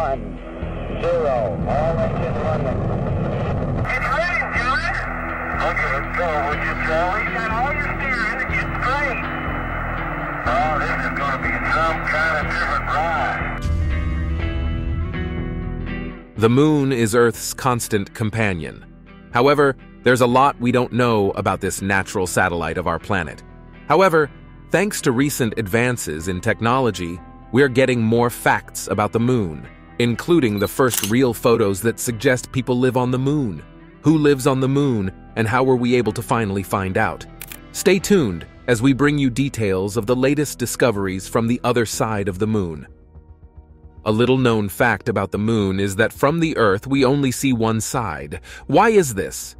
one, zero. All engine running. It's ready, John. Okay, let's go. Would you, Charlie? You got all your steering. It's great. Oh, this is going to be some kind of different ride. The moon is Earth's constant companion. However, there's a lot we don't know about this natural satellite of our planet. However, thanks to recent advances in technology, we're getting more facts about the moon, including the first real photos that suggest people live on the moon. Who lives on the moon, and how were we able to finally find out? Stay tuned as we bring you details of the latest discoveries from the other side of the moon. A little known fact about the moon is that from the Earth we only see one side. Why is this?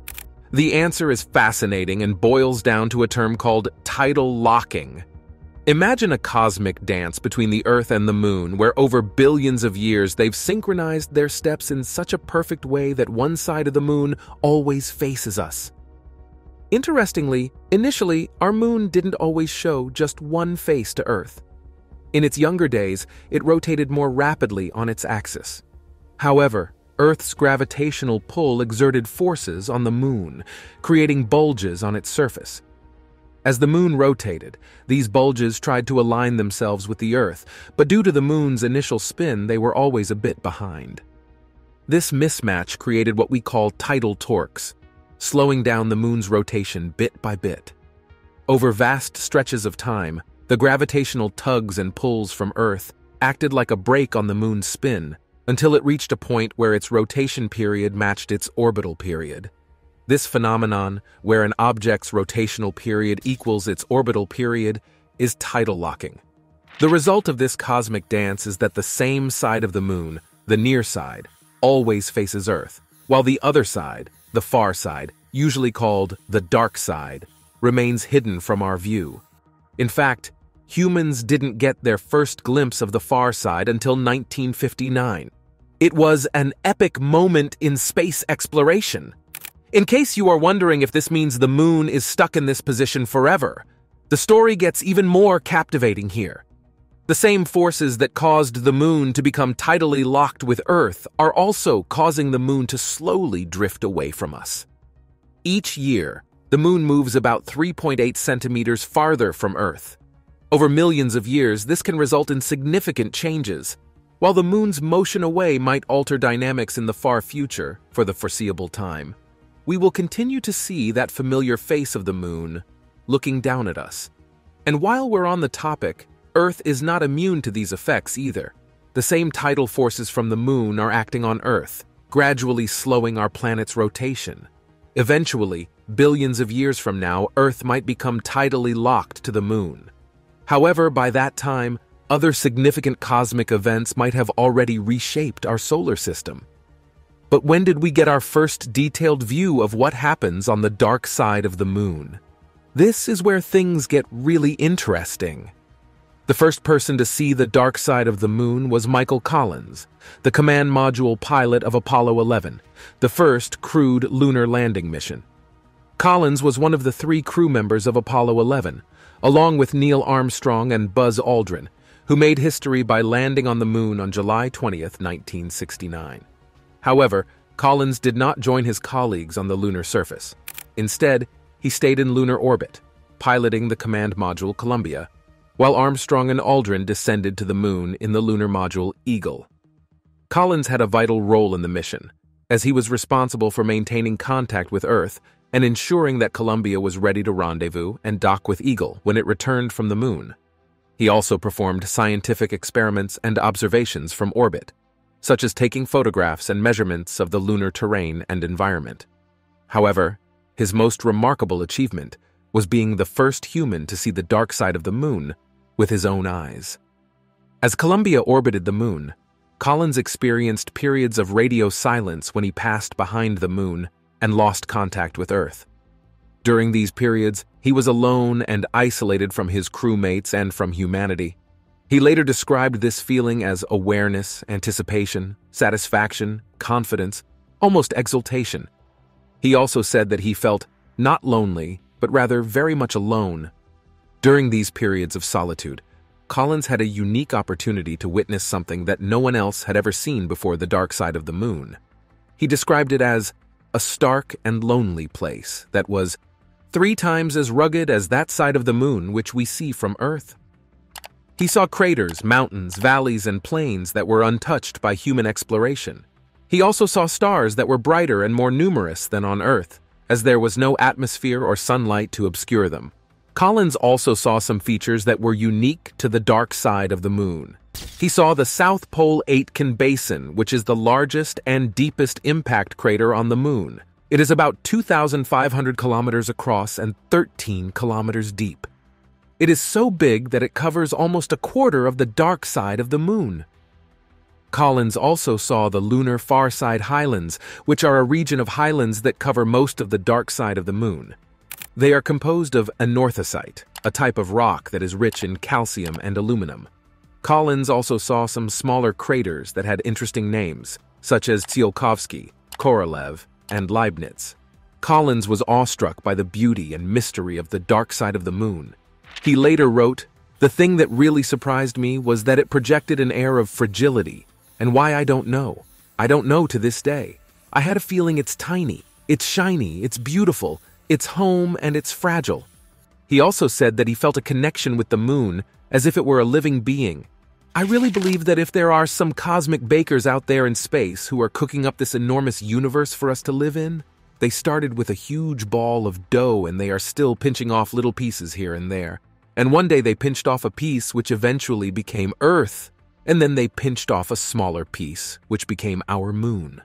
The answer is fascinating and boils down to a term called tidal locking. Imagine a cosmic dance between the Earth and the Moon where over billions of years they've synchronized their steps in such a perfect way that one side of the Moon always faces us. Interestingly, initially, our Moon didn't always show just one face to Earth. In its younger days, it rotated more rapidly on its axis. However, Earth's gravitational pull exerted forces on the Moon, creating bulges on its surface. As the Moon rotated, these bulges tried to align themselves with the Earth, but due to the Moon's initial spin, they were always a bit behind. This mismatch created what we call tidal torques, slowing down the Moon's rotation bit by bit. Over vast stretches of time, the gravitational tugs and pulls from Earth acted like a brake on the Moon's spin until it reached a point where its rotation period matched its orbital period. This phenomenon, where an object's rotational period equals its orbital period, is tidal locking. The result of this cosmic dance is that the same side of the moon, the near side, always faces Earth, while the other side, the far side, usually called the dark side, remains hidden from our view. In fact, humans didn't get their first glimpse of the far side until 1959. It was an epic moment in space exploration. In case you are wondering if this means the moon is stuck in this position forever, the story gets even more captivating here. The same forces that caused the moon to become tidally locked with Earth are also causing the moon to slowly drift away from us. Each year, the moon moves about 3.8 centimeters farther from Earth. Over millions of years, this can result in significant changes. While the moon's motion away might alter dynamics in the far future, for the foreseeable time, we will continue to see that familiar face of the moon looking down at us. And while we're on the topic, Earth is not immune to these effects either. The same tidal forces from the moon are acting on Earth, gradually slowing our planet's rotation. Eventually, billions of years from now, Earth might become tidally locked to the moon. However, by that time, other significant cosmic events might have already reshaped our solar system. But when did we get our first detailed view of what happens on the dark side of the moon? This is where things get really interesting. The first person to see the dark side of the moon was Michael Collins, the command module pilot of Apollo 11, the first crewed lunar landing mission. Collins was one of the three crew members of Apollo 11, along with Neil Armstrong and Buzz Aldrin, who made history by landing on the moon on July 20, 1969. However, Collins did not join his colleagues on the lunar surface. Instead, he stayed in lunar orbit, piloting the command module Columbia, while Armstrong and Aldrin descended to the moon in the lunar module Eagle. Collins had a vital role in the mission, as he was responsible for maintaining contact with Earth and ensuring that Columbia was ready to rendezvous and dock with Eagle when it returned from the moon. He also performed scientific experiments and observations from orbit, such as taking photographs and measurements of the lunar terrain and environment. However, his most remarkable achievement was being the first human to see the dark side of the moon with his own eyes. As Columbia orbited the moon, Collins experienced periods of radio silence when he passed behind the moon and lost contact with Earth. During these periods, he was alone and isolated from his crewmates and from humanity. He later described this feeling as awareness, anticipation, satisfaction, confidence, almost exultation. He also said that he felt not lonely, but rather very much alone. During these periods of solitude, Collins had a unique opportunity to witness something that no one else had ever seen before the dark side of the moon. He described it as a stark and lonely place that was three times as rugged as that side of the moon which we see from Earth. He saw craters, mountains, valleys, and plains that were untouched by human exploration. He also saw stars that were brighter and more numerous than on Earth, as there was no atmosphere or sunlight to obscure them. Collins also saw some features that were unique to the dark side of the moon. He saw the South Pole Aitken Basin, which is the largest and deepest impact crater on the moon. It is about 2,500 kilometers across and 13 kilometers deep. It is so big that it covers almost a quarter of the dark side of the moon. Collins also saw the lunar far side highlands, which are a region of highlands that cover most of the dark side of the moon. They are composed of anorthosite, a type of rock that is rich in calcium and aluminum. Collins also saw some smaller craters that had interesting names, such as Tsiolkovsky, Korolev, and Leibniz. Collins was awestruck by the beauty and mystery of the dark side of the moon. He later wrote, The thing that really surprised me was that it projected an air of fragility, and why I don't know. I don't know to this day. I had a feeling it's tiny, it's shiny, it's beautiful, it's home, and it's fragile. He also said that he felt a connection with the moon, as if it were a living being. I really believe that if there are some cosmic bakers out there in space who are cooking up this enormous universe for us to live in, they started with a huge ball of dough and they are still pinching off little pieces here and there. And one day they pinched off a piece which eventually became Earth, and then they pinched off a smaller piece, which became our moon.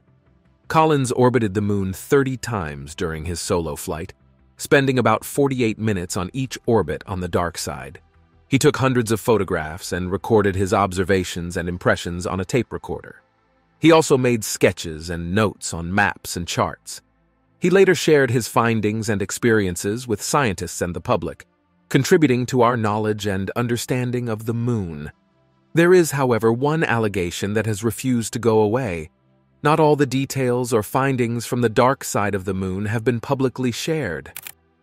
Collins orbited the moon 30 times during his solo flight, spending about 48 minutes on each orbit on the dark side. He took hundreds of photographs and recorded his observations and impressions on a tape recorder. He also made sketches and notes on maps and charts. He later shared his findings and experiences with scientists and the public, contributing to our knowledge and understanding of the moon. There is, however, one allegation that has refused to go away, not all the details or findings from the dark side of the moon have been publicly shared.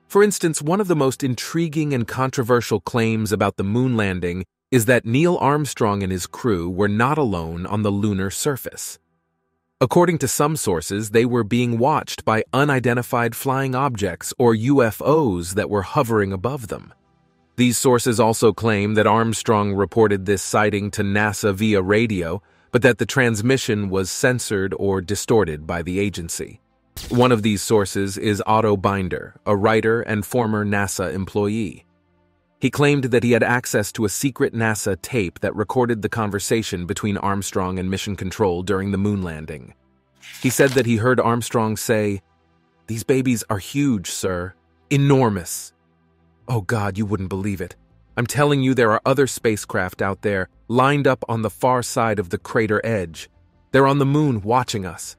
For instance, one of the most intriguing and controversial claims about the moon landing is that Neil Armstrong and his crew were not alone on the lunar surface. According to some sources, they were being watched by unidentified flying objects or UFOs that were hovering above them. These sources also claim that Armstrong reported this sighting to NASA via radio, but that the transmission was censored or distorted by the agency. One of these sources is Otto Binder, a writer and former NASA employee. He claimed that he had access to a secret NASA tape that recorded the conversation between Armstrong and Mission Control during the moon landing. He said that he heard Armstrong say, These babies are huge, sir. Enormous. Oh God, you wouldn't believe it. I'm telling you, there are other spacecraft out there, lined up on the far side of the crater edge. They're on the moon watching us.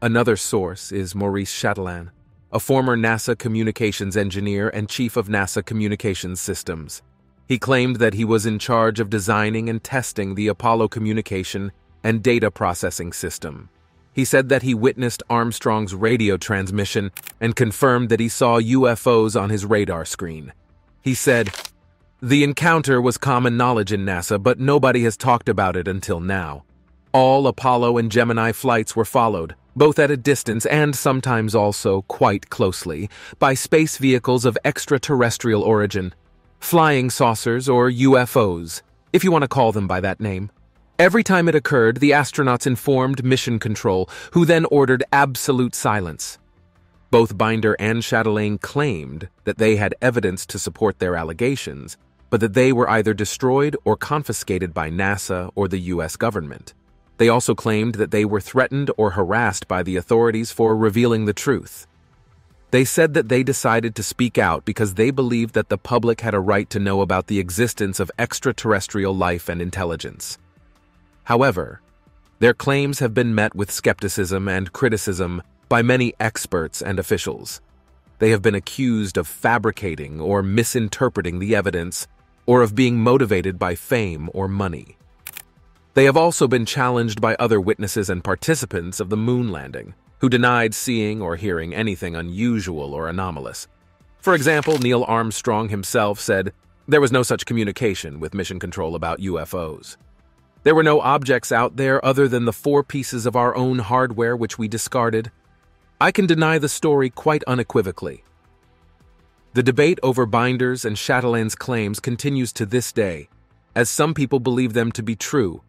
Another source is Maurice Chatelain, a former NASA communications engineer and chief of NASA Communications Systems. He claimed that he was in charge of designing and testing the Apollo communication and data processing system. He said that he witnessed Armstrong's radio transmission and confirmed that he saw UFOs on his radar screen. He said, the encounter was common knowledge in NASA, but nobody has talked about it until now. All Apollo and Gemini flights were followed, both at a distance and sometimes also quite closely, by space vehicles of extraterrestrial origin, flying saucers or UFOs, if you want to call them by that name. Every time it occurred, the astronauts informed Mission Control, who then ordered absolute silence. Both Binder and Chatelain claimed that they had evidence to support their allegations, but that they were either destroyed or confiscated by NASA or the US government. They also claimed that they were threatened or harassed by the authorities for revealing the truth. They said that they decided to speak out because they believed that the public had a right to know about the existence of extraterrestrial life and intelligence. However, their claims have been met with skepticism and criticism by many experts and officials. They have been accused of fabricating or misinterpreting the evidence or of being motivated by fame or money. They have also been challenged by other witnesses and participants of the moon landing, who denied seeing or hearing anything unusual or anomalous. For example, Neil Armstrong himself said, There was no such communication with Mission Control about UFOs. There were no objects out there other than the four pieces of our own hardware which we discarded. I can deny the story quite unequivocally. The debate over Binders and Chatelain's claims continues to this day, as some people believe them to be true,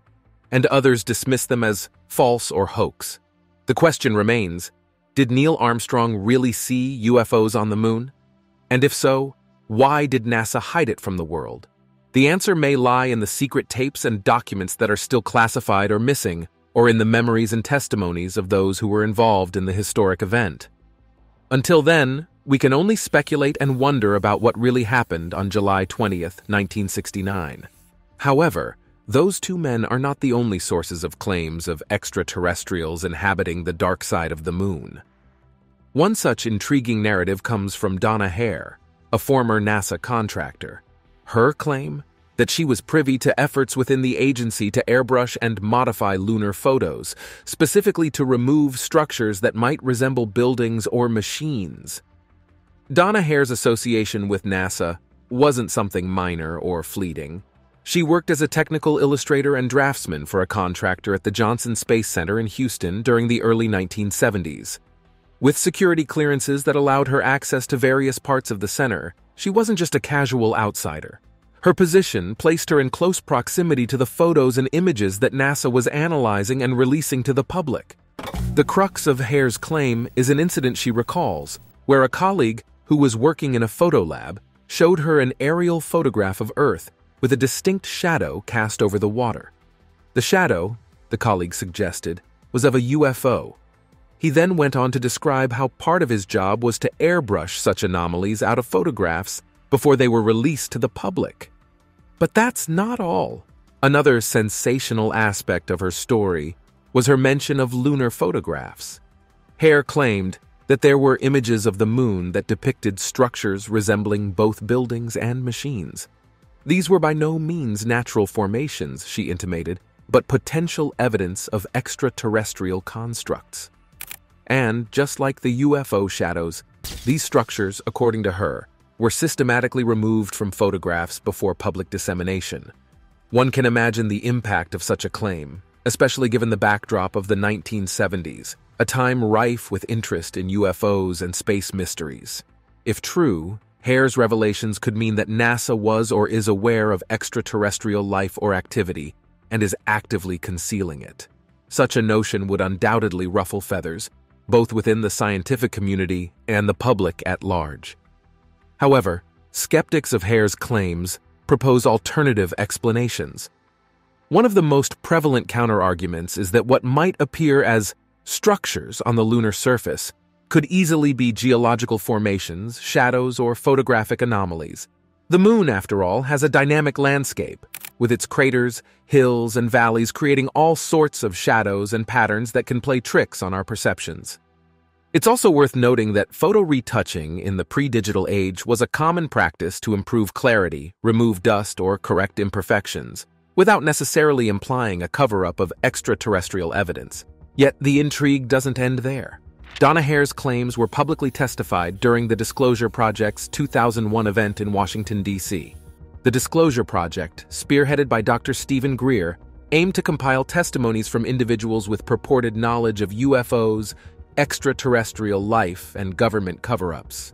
and others dismiss them as false or hoax. The question remains did Neil Armstrong really see UFOs on the moon? And if so, why did NASA hide it from the world? The answer may lie in the secret tapes and documents that are still classified or missing, or in the memories and testimonies of those who were involved in the historic event. Until then, we can only speculate and wonder about what really happened on July 20th, 1969. However, those two men are not the only sources of claims of extraterrestrials inhabiting the dark side of the moon. One such intriguing narrative comes from Donna Hare, a former NASA contractor. Her claim? That she was privy to efforts within the agency to airbrush and modify lunar photos, specifically to remove structures that might resemble buildings or machines. Donna Hare's association with NASA wasn't something minor or fleeting. She worked as a technical illustrator and draftsman for a contractor at the Johnson Space Center in Houston during the early 1970s. With security clearances that allowed her access to various parts of the center, she wasn't just a casual outsider. Her position placed her in close proximity to the photos and images that NASA was analyzing and releasing to the public. The crux of Hare's claim is an incident she recalls, where a colleague who was working in a photo lab showed her an aerial photograph of Earth with a distinct shadow cast over the water. The shadow, the colleague suggested, was of a UFO, he then went on to describe how part of his job was to airbrush such anomalies out of photographs before they were released to the public. But that's not all. Another sensational aspect of her story was her mention of lunar photographs. Hare claimed that there were images of the moon that depicted structures resembling both buildings and machines. These were by no means natural formations, she intimated, but potential evidence of extraterrestrial constructs. And, just like the UFO shadows, these structures, according to her, were systematically removed from photographs before public dissemination. One can imagine the impact of such a claim, especially given the backdrop of the 1970s, a time rife with interest in UFOs and space mysteries. If true, Hare's revelations could mean that NASA was or is aware of extraterrestrial life or activity and is actively concealing it. Such a notion would undoubtedly ruffle feathers, both within the scientific community and the public at large. However, skeptics of Hare's claims propose alternative explanations. One of the most prevalent counterarguments is that what might appear as structures on the lunar surface could easily be geological formations, shadows, or photographic anomalies. The moon, after all, has a dynamic landscape, with its craters, hills, and valleys creating all sorts of shadows and patterns that can play tricks on our perceptions. It's also worth noting that photo retouching in the pre digital age was a common practice to improve clarity, remove dust, or correct imperfections, without necessarily implying a cover up of extraterrestrial evidence. Yet the intrigue doesn't end there. Donna Hare's claims were publicly testified during the Disclosure Project's 2001 event in Washington, D.C. The Disclosure Project, spearheaded by Dr. Stephen Greer, aimed to compile testimonies from individuals with purported knowledge of UFOs, extraterrestrial life, and government cover ups.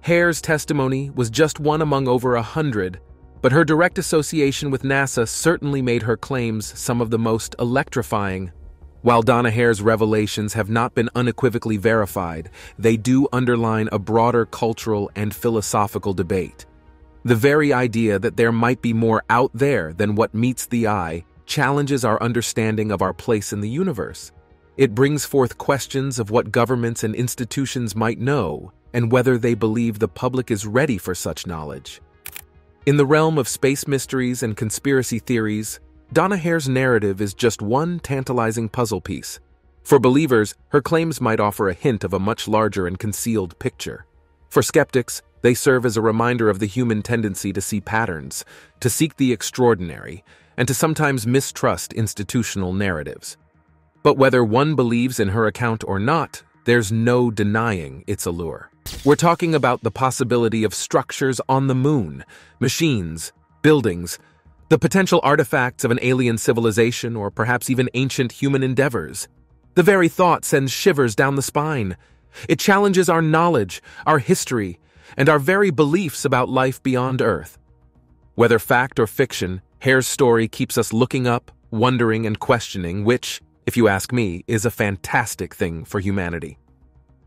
Hare's testimony was just one among over a hundred, but her direct association with NASA certainly made her claims some of the most electrifying. While Donna Hare's revelations have not been unequivocally verified, they do underline a broader cultural and philosophical debate. The very idea that there might be more out there than what meets the eye challenges our understanding of our place in the universe. It brings forth questions of what governments and institutions might know and whether they believe the public is ready for such knowledge. In the realm of space mysteries and conspiracy theories, Donna Hare's narrative is just one tantalizing puzzle piece. For believers, her claims might offer a hint of a much larger and concealed picture. For skeptics, they serve as a reminder of the human tendency to see patterns, to seek the extraordinary, and to sometimes mistrust institutional narratives. But whether one believes in her account or not, there's no denying its allure. We're talking about the possibility of structures on the moon, machines, buildings, the potential artifacts of an alien civilization or perhaps even ancient human endeavors. The very thought sends shivers down the spine. It challenges our knowledge, our history, and our very beliefs about life beyond Earth. Whether fact or fiction, Hare's story keeps us looking up, wondering, and questioning, which, if you ask me, is a fantastic thing for humanity.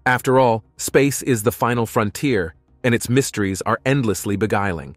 After all, space is the final frontier, and its mysteries are endlessly beguiling.